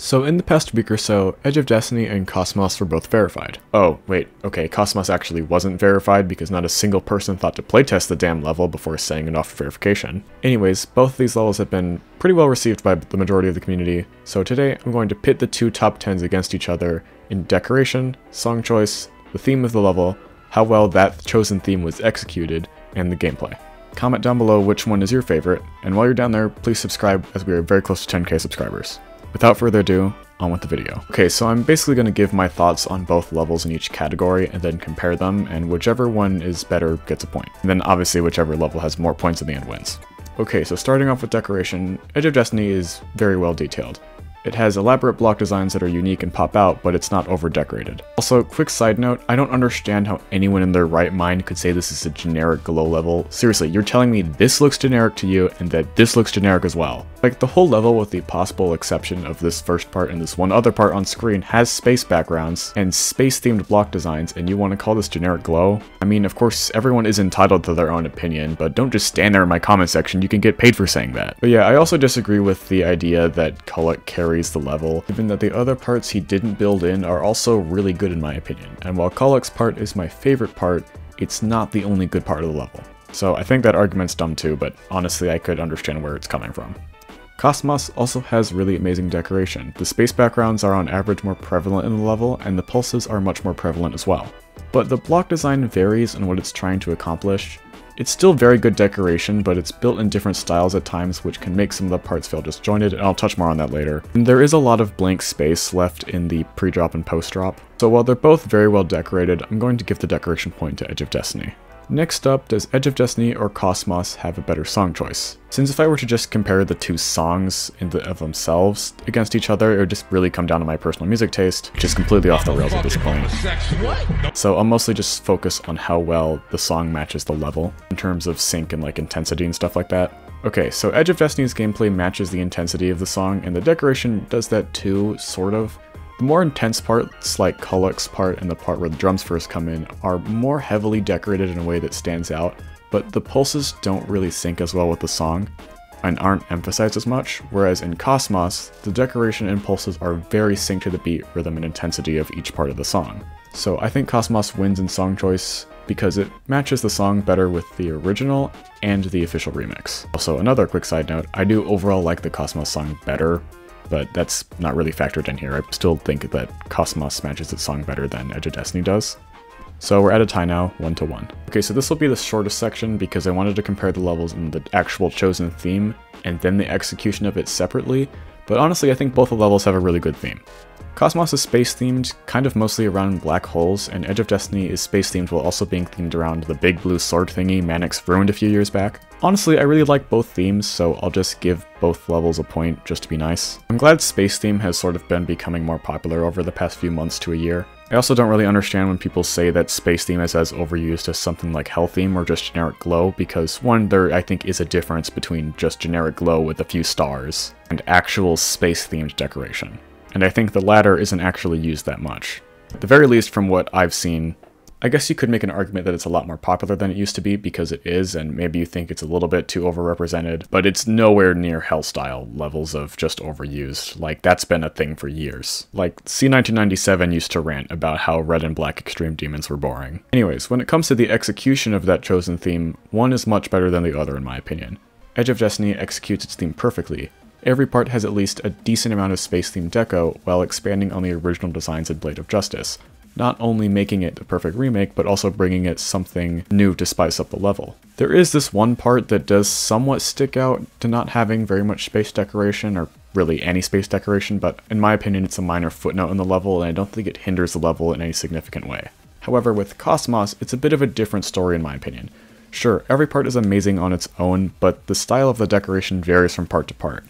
So in the past week or so, Edge of Destiny and Cosmos were both verified. Oh, wait, okay, Cosmos actually wasn't verified because not a single person thought to playtest the damn level before saying it off for verification. Anyways, both of these levels have been pretty well received by the majority of the community, so today I'm going to pit the two top 10s against each other in decoration, song choice, the theme of the level, how well that chosen theme was executed, and the gameplay. Comment down below which one is your favorite, and while you're down there, please subscribe as we are very close to 10k subscribers. Without further ado, on with the video. Okay, so I'm basically going to give my thoughts on both levels in each category and then compare them, and whichever one is better gets a point. And then obviously whichever level has more points in the end wins. Okay, so starting off with decoration, Edge of Destiny is very well detailed. It has elaborate block designs that are unique and pop out, but it's not over decorated. Also, quick side note, I don't understand how anyone in their right mind could say this is a generic glow level. Seriously, you're telling me this looks generic to you and that this looks generic as well. Like, the whole level with the possible exception of this first part and this one other part on screen has space backgrounds and space-themed block designs, and you want to call this generic glow? I mean, of course, everyone is entitled to their own opinion, but don't just stand there in my comment section, you can get paid for saying that. But yeah, I also disagree with the idea that Culuc carries the level, given that the other parts he didn't build in are also really good in my opinion, and while Culuc's part is my favorite part, it's not the only good part of the level. So I think that argument's dumb too, but honestly I could understand where it's coming from. Cosmos also has really amazing decoration. The space backgrounds are on average more prevalent in the level, and the pulses are much more prevalent as well. But the block design varies in what it's trying to accomplish. It's still very good decoration, but it's built in different styles at times, which can make some of the parts feel disjointed, and I'll touch more on that later. And there is a lot of blank space left in the pre-drop and post-drop. So while they're both very well decorated, I'm going to give the decoration point to Edge of Destiny. Next up, does Edge of Destiny or Cosmos have a better song choice? Since if I were to just compare the two songs in the, of themselves against each other, it would just really come down to my personal music taste, which is completely off the rails at this point. So I'll mostly just focus on how well the song matches the level, in terms of sync and like intensity and stuff like that. Okay, so Edge of Destiny's gameplay matches the intensity of the song, and the decoration does that too, sort of. The more intense parts, like Culuc's part and the part where the drums first come in, are more heavily decorated in a way that stands out, but the pulses don't really sync as well with the song and aren't emphasized as much, whereas in Cosmos, the decoration and pulses are very synced to the beat, rhythm, and intensity of each part of the song. So I think Cosmos wins in song choice because it matches the song better with the original and the official remix. Also, another quick side note, I do overall like the Cosmos song better, but that's not really factored in here. I still think that Cosmos matches its song better than Edge of Destiny does. So we're at a tie now, 1 to 1. Okay, so this will be the shortest section because I wanted to compare the levels in the actual chosen theme and then the execution of it separately, but honestly I think both the levels have a really good theme. Cosmos is space themed, kind of mostly around black holes, and Edge of Destiny is space themed while also being themed around the big blue sword thingy Manix ruined a few years back. Honestly, I really like both themes, so I'll just give both levels a point just to be nice. I'm glad space theme has sort of been becoming more popular over the past few months to a year. I also don't really understand when people say that space theme is as overused as something like hell theme or just generic glow, because one, there I think is a difference between just generic glow with a few stars and actual space themed decoration and I think the latter isn't actually used that much. At the very least from what I've seen, I guess you could make an argument that it's a lot more popular than it used to be because it is, and maybe you think it's a little bit too overrepresented, but it's nowhere near Hellstyle levels of just overused. Like, that's been a thing for years. Like, C1997 used to rant about how red and black extreme demons were boring. Anyways, when it comes to the execution of that chosen theme, one is much better than the other in my opinion. Edge of Destiny executes its theme perfectly, Every part has at least a decent amount of space-themed deco while expanding on the original designs in Blade of Justice, not only making it a perfect remake, but also bringing it something new to spice up the level. There is this one part that does somewhat stick out to not having very much space decoration, or really any space decoration, but in my opinion it's a minor footnote in the level and I don't think it hinders the level in any significant way. However, with Cosmos, it's a bit of a different story in my opinion. Sure, every part is amazing on its own, but the style of the decoration varies from part to part.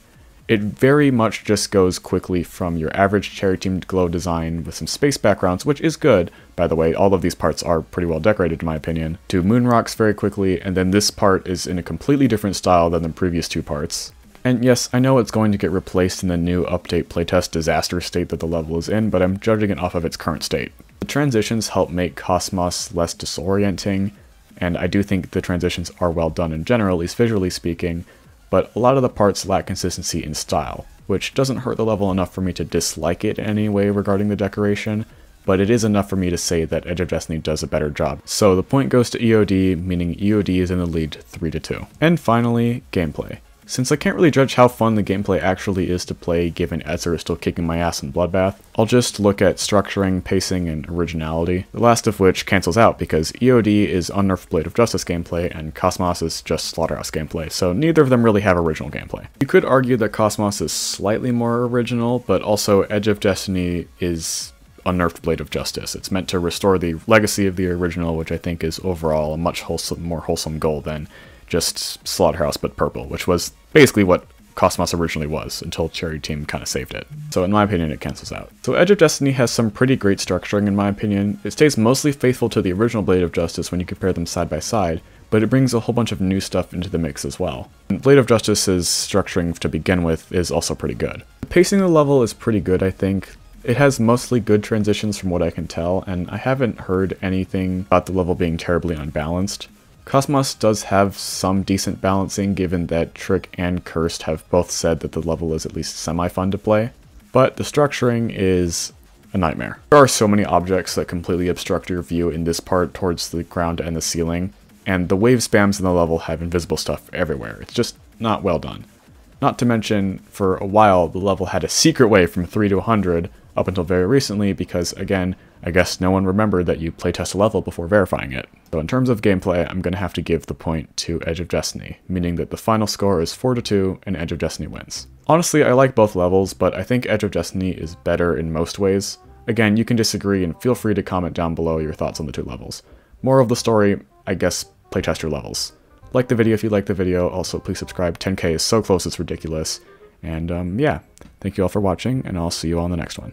It very much just goes quickly from your average cherry teamed glow design with some space backgrounds, which is good, by the way, all of these parts are pretty well decorated in my opinion, to moon rocks very quickly, and then this part is in a completely different style than the previous two parts. And yes, I know it's going to get replaced in the new update playtest disaster state that the level is in, but I'm judging it off of its current state. The transitions help make Cosmos less disorienting, and I do think the transitions are well done in general, at least visually speaking, but a lot of the parts lack consistency in style. which doesn't hurt the level enough for me to dislike it in any way regarding the decoration, but it is enough for me to say that Edge of Destiny does a better job. So the point goes to EOD, meaning EOD is in the lead 3 to 2. And finally, gameplay. Since I can't really judge how fun the gameplay actually is to play given Ezra is still kicking my ass in Bloodbath, I'll just look at structuring, pacing, and originality, the last of which cancels out because EOD is Unnerfed Blade of Justice gameplay and Cosmos is just Slaughterhouse gameplay, so neither of them really have original gameplay. You could argue that Cosmos is slightly more original, but also Edge of Destiny is Unnerfed Blade of Justice. It's meant to restore the legacy of the original, which I think is overall a much wholesome, more wholesome goal than just Slaughterhouse but purple, which was basically what Cosmos originally was until Cherry Team kind of saved it. So in my opinion, it cancels out. So Edge of Destiny has some pretty great structuring in my opinion. It stays mostly faithful to the original Blade of Justice when you compare them side by side, but it brings a whole bunch of new stuff into the mix as well. And Blade of Justice's structuring to begin with is also pretty good. The pacing of the level is pretty good, I think. It has mostly good transitions from what I can tell, and I haven't heard anything about the level being terribly unbalanced. Cosmos does have some decent balancing given that Trick and Cursed have both said that the level is at least semi-fun to play, but the structuring is a nightmare. There are so many objects that completely obstruct your view in this part towards the ground and the ceiling, and the wave spams in the level have invisible stuff everywhere. It's just not well done. Not to mention, for a while, the level had a secret way from 3 to 100, up until very recently because, again, I guess no one remembered that you playtest a level before verifying it. So in terms of gameplay, I'm going to have to give the point to Edge of Destiny, meaning that the final score is 4 to 2 and Edge of Destiny wins. Honestly, I like both levels, but I think Edge of Destiny is better in most ways. Again, you can disagree and feel free to comment down below your thoughts on the two levels. More of the story, I guess playtest your levels. Like the video if you like the video, also please subscribe, 10k is so close it's ridiculous. And um, yeah, thank you all for watching, and I'll see you all in the next one.